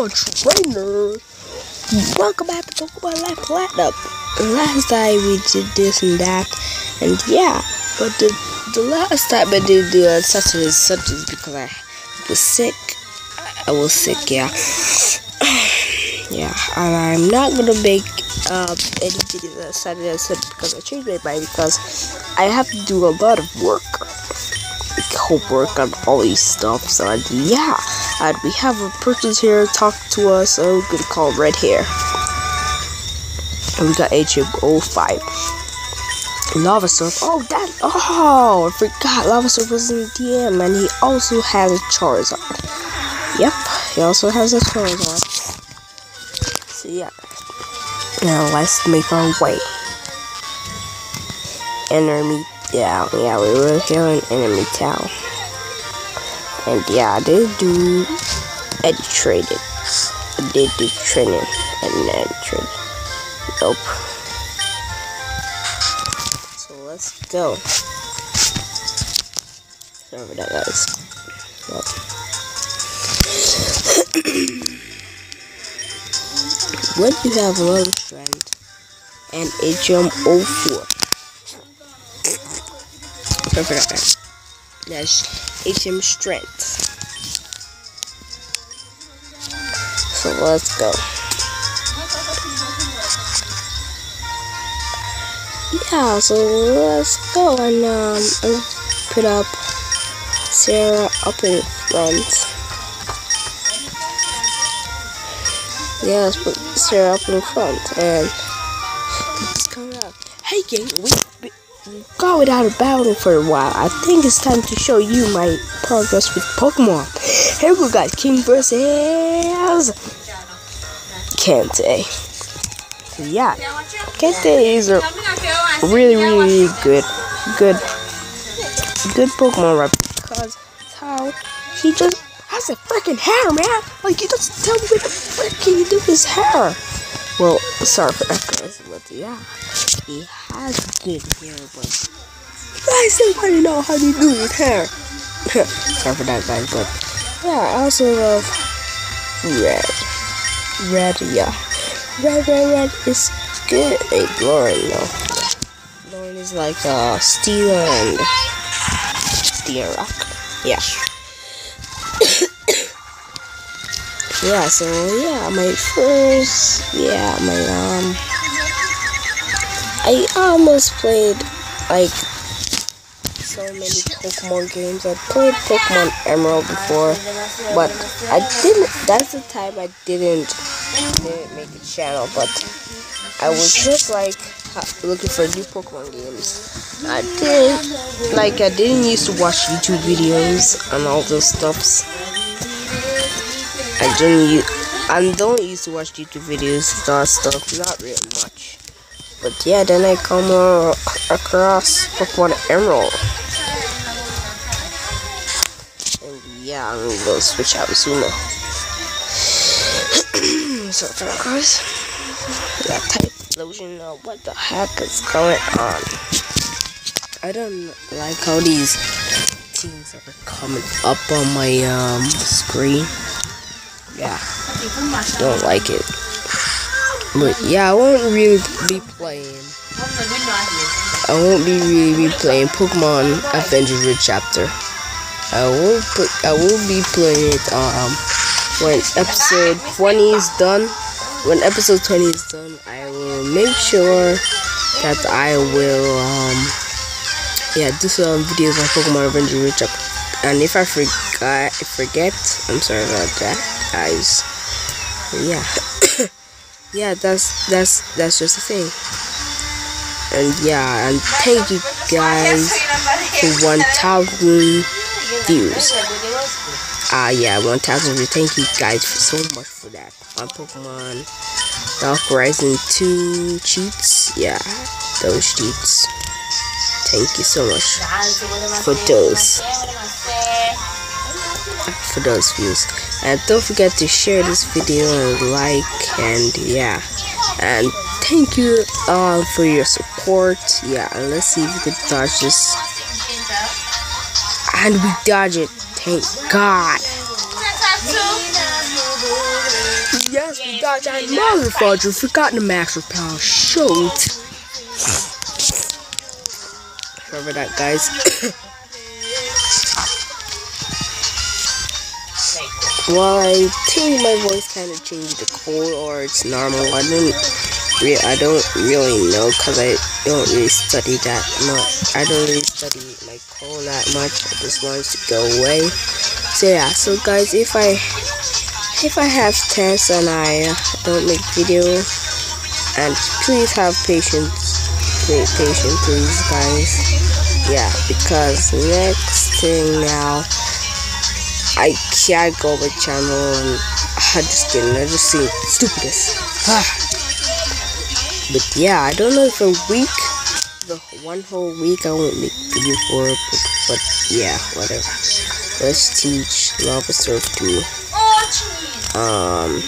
Pokemon Trainer. Welcome back to Pokemon Light Platinum. Last time we did this and that, and yeah, but the the last time I did the uh, such is because I was sick. I was sick, yeah. yeah, and I'm not gonna make um, any videos on Saturday and Sunday because I changed my mind because I have to do a lot of work, homework and all these stuff. So yeah, and we have a person here talk to us. Oh, we're gonna call Red Hair, and we got HM05. Lava Surf. Oh, that. Oh, I forgot. Lava Surf was in DM, and he also has a Charizard. Yep, he also has a Charizard. So yeah. Now let's make our way. Enemy. Yeah, yeah, we were here in enemy town. And yeah, did do traded. I did do training and then trade. Nope. So let's go. Sorry for that, guys. When you have a lot of strength and HM04. Sorry for that, guys. HM strength. So let's go. Yeah, so let's go and um put up Sarah up in front. Yeah, let's put Sarah up in front and it's coming. Hey gang, we, we without a battle for a while. I think it's time to show you my progress with Pokemon. Here we got King versus Kente. Yeah, Kente is a really, really good, good, good Pokemon right because how he just has a freaking hair, man. Like, you just tell me what the frick can you do with his hair? Well, sorry for that, guys, but yeah, he has good hair, but I still to know how to do with hair. sorry for that, guys, but yeah, I also love red. Red, yeah. Red, red, red is good. Hey, Lauren, no. Lairon is like uh, steel and steel rock. Yeah. yeah, so yeah, my first, yeah, my um, I almost played like so many Pokemon games. I played Pokemon Emerald before, but I didn't. That's the time I didn't didn't make a channel, but I was just like looking for new Pokemon games. I didn't like I didn't used to watch YouTube videos and all those stuffs. I didn't use, I don't used to watch YouTube videos, that stuff, not real much. But yeah, then I come uh, across Pokemon Emerald. And yeah, I'm gonna go switch out Sumo. so for guys, that type explosion, uh, what the heck is going on? I don't like how these things are coming up on my um screen. Yeah, don't like it. But yeah, I won't really be playing. I won't be really be playing Pokemon Adventure Chapter. I will put. I will be playing it um when episode 20 is done. When episode 20 is done, I will make sure that I will um yeah do some videos on Pokemon Adventure Chapter. And if I forgot, forget, I'm sorry about that, guys. But yeah. Yeah, that's that's that's just a thing. And yeah, and thank you guys for 1,000 views. Ah, uh, yeah, 1,000 views. Thank you guys so much for that. On Pokemon Dark Horizon 2 cheats. Yeah, those cheats. Thank you so much for those for those views and don't forget to share this video and like and yeah and thank you all for your support yeah let's see if we can dodge this and we dodge it thank god Yes, we got that motherfucker. Forgot the master power. Shoot. Remember that, guys. well, I think my voice kind of changed the code, or it's normal. I didn't. Re- I don't really know because I don't really study that much. I don't really study my code that much. I just want it to go away. So yeah. So guys, if I if I have tests and I uh, don't make video, and please have patience, Wait, patience, please, guys. Yeah, because next thing now, I can't go with channel. And, I'm just. I just see stupidest. but yeah, I don't know if a week, the one whole week, I won't make video for it. But, but yeah, whatever. Let's teach Lava Surf to um,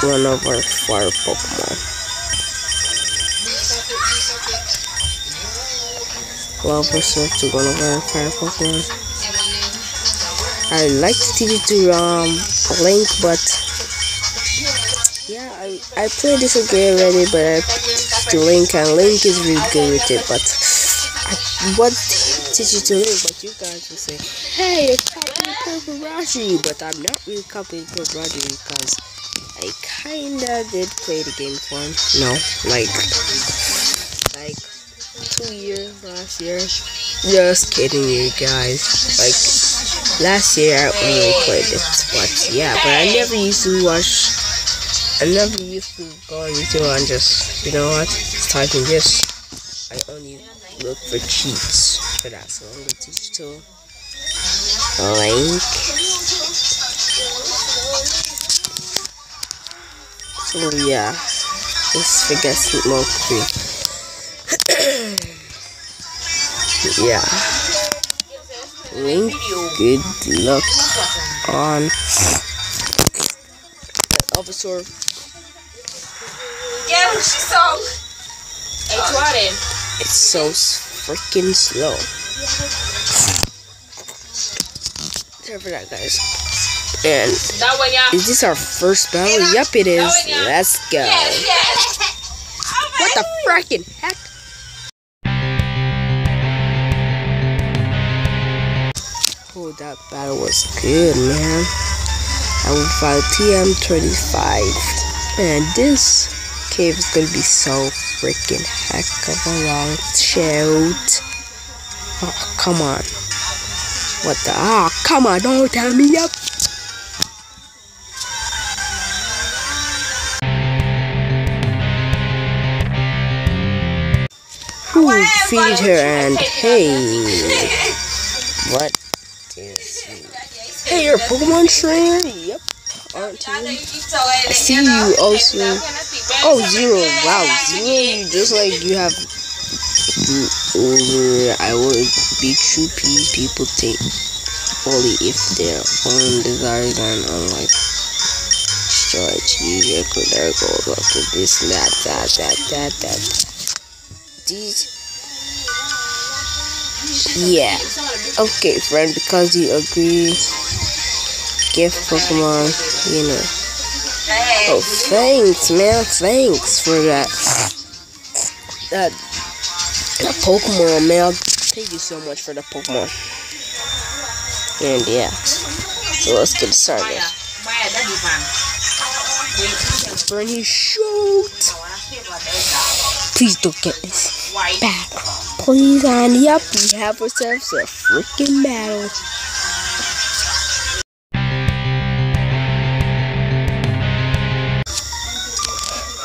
one of our fire Pokemon. Lava Surf to one of our fire Pokemon. I like it to um Link, but yeah, I I played this game already, but I to Link and Link is really good with it. But what teach to Link? But you guys will say, hey, it's Purple Raji, but I'm not really copying Raji because I kinda did play the game for him. No, like, like two years last year. Just kidding, you guys. Like last year I only played it, but yeah, but I never used to watch. I never used to go on YouTube and just, you know what, typing this. I only look for cheats for that, so I'm gonna teach to link. So yeah, let's forget smoke free. yeah. Link, good luck on Officer. Yeah, she song. Hey, Jordan. It's so freaking slow. Sorry for that, guys. And That one, yeah. is this our first battle? Yep, it is. Let's go. Yes, yes. What the frickin' that battle was good, man. I will fight TM25. And this cave is gonna be so freaking heck of a long shoot. Oh, come on. What the? Ah, come on, don't tell me up. Who defeated her and hey, what? Hey, you're Pokemon trainer? Yep, aren't you? I see you also. Oh, Zero. Wow, Zero, you just like you have. Mm, I would be true peace people take only if their own desires and unlike storage usually could their goals up to this that that that that that these yeah okay friend because you agree give pokemon you know. Oh thanks man. Thanks for that. That that pokemon man. Thank you so much for the pokemon. And yeah. So let's get started. He shoot please don't get this back. Please and yep we have ourselves a freaking battle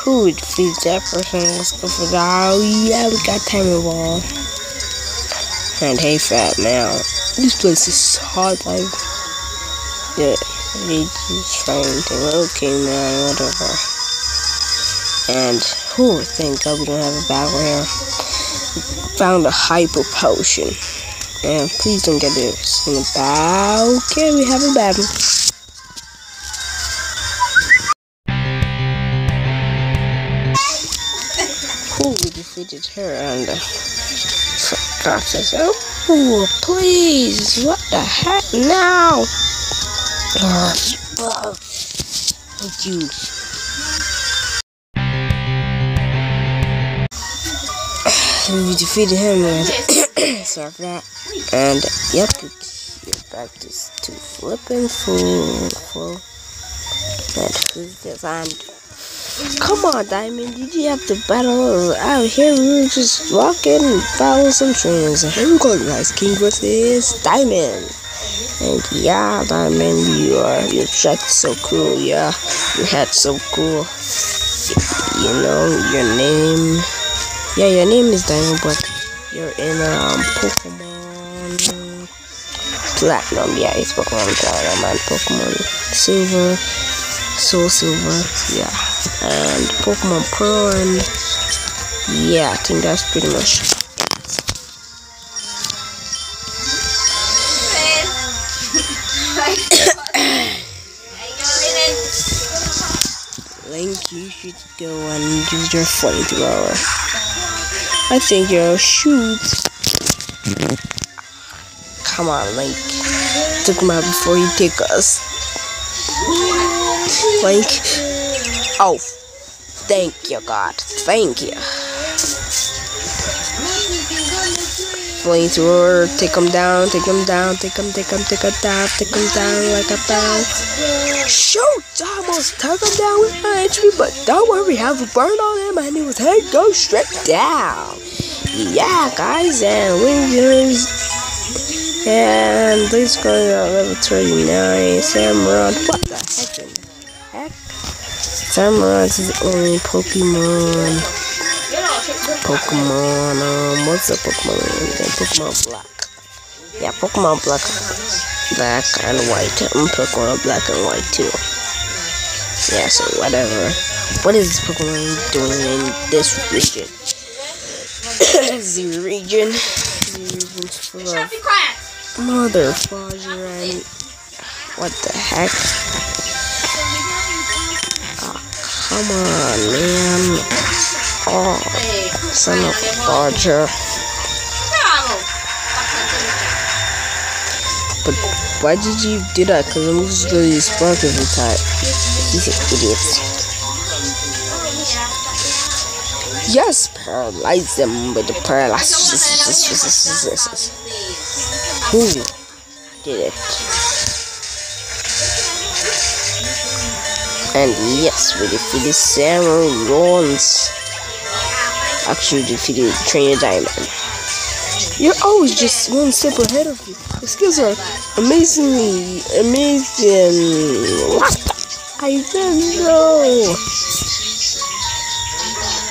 who would that person? Let's go for that oh yeah we got time ball and hey fat now this place is hot like yeah they just trying to okay man whatever. And oh thank god we don't have a battle here? Found a hyper potion. And please don't get this in the battle okay we have a battle defeated her and uh, forgot this oh please what the heck now Thank you. we defeated him with sorry for that. And yep, you're back to, to flipping full. And who's this? And come on, Diamond, did you have to battle out here? We were just walking and follow some trainers. Here we go, guys. King versus Diamond. And yeah, Diamond, you are your check so cool. Yeah, your hat's so cool. You know your name. Yeah, your name is Diamond, but you're in um Pokemon Platinum. Yeah, it's Pokemon Platinum and Pokemon Silver, Soul Silver. Yeah, and Pokemon Pearl and yeah, I think that's pretty much. Link, you should go and use your flamethrower. I think you'll shoot. Come on, Link. Took him out before you take us. Oh, thank you, God. Thank you. Flamethrower, take him down, take him down, take him, take him, take him down, take him down like a bounce. Shoot! Almost took him down with my entry, but don't worry, I have a burn on him and his head goes straight down. Yeah, guys, and winners. And this going uh, on level 39. Samurott. What Samurott is only Pokemon. Pokemon, um, what's the Pokemon? Pokemon Black. Yeah, Pokemon Black, Black and White. I'm Pokemon Black and White too. Yeah, so whatever. What is Pokemon doing in this region? the region. The region's full of mother fudger what the heck? Come on, man. Oh, son of a fudger. But why did you do that? Because I'm just going to spark every time. He's an idiot. Yes, paralyze them with the paralysis. Who did it? And yes, we defeated Sarah Rons. Actually defeated Trainer Diamond. You're always just one step ahead of me. Your skills are amazingly amazing. What? I don't know.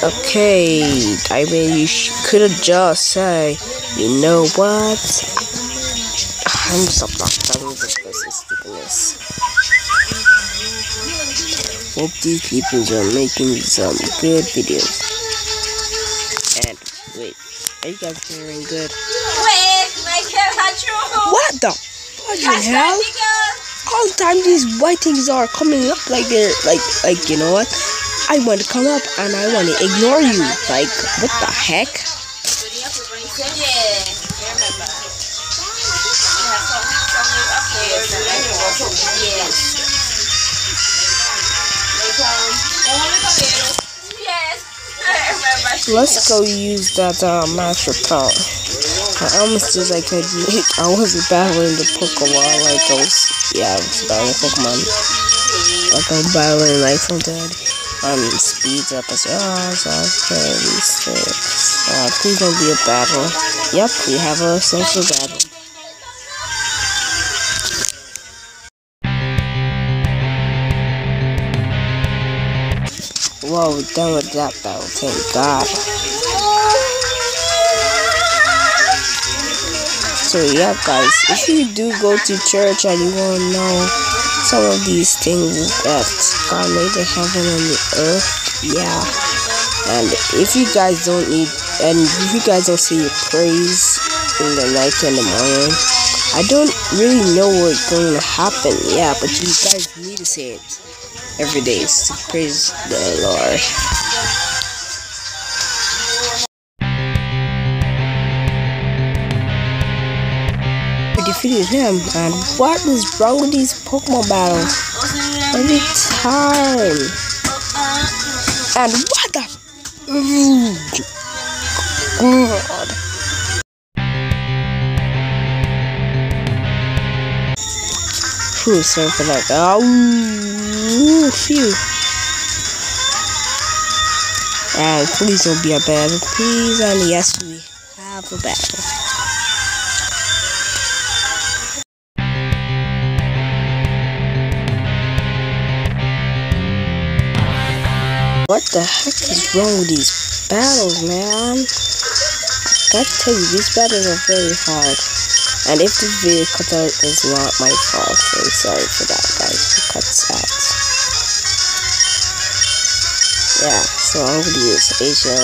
Okay, Diamond, you could have just say, you know what? I'm so Hope these people are making some good videos. And wait, are you guys hearing good? Wait, my career! What the fucking hell? All the time these white things are coming up like they're like like you know what? I want to come up and I want to ignore you. Like what the heck? Let's go use that uh, master power. I almost did like I. I wasn't battling the Pokemon like I was. Yeah, I was battling Pokemon. Like I'm battling like from dead. Um, speeds up as well. So six. Uh, please don't be a battle. Yep, we have a social battle. Oh, Whoa, we're done with that battle. Thank God. So yeah, guys, if you do go to church and you want to know some of these things that God made the heaven and the earth, yeah. And if you guys don't need, and if you guys don't say your praise in the night and the morning, I don't really know what's going to happen. Yeah, but you guys need to say it every day to praise the Lord. defeated him. And what is wrong with these Pokemon battles? Every time. And what the? God. Phew, sorry for that. Oh, phew. And please don't be a battle. Please and yes, we have a battle. What the heck is wrong with these battles, man? I gotta tell you, these battles are very hard. And if the video cuts out, it's not my fault. So sorry for that, guys. It cuts out. Yeah, so I'm gonna use Asian,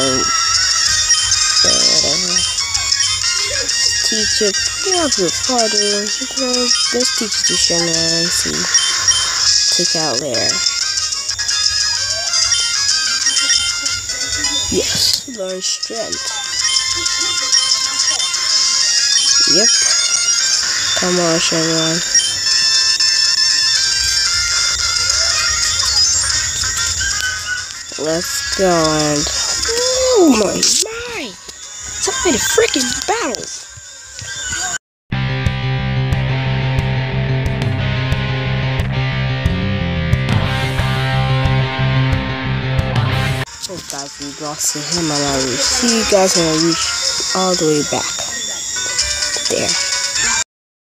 uh, whatever. Teach it, yeah, good father. Let's teach it to Shenron. See, take out there. Yes, learn strength. Come on, Shenron. Let's go and oh my my! So many freaking battles. Oh guys, we lost to him and I will see you guys when I reach all the way back there.